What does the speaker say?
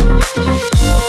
フフフ。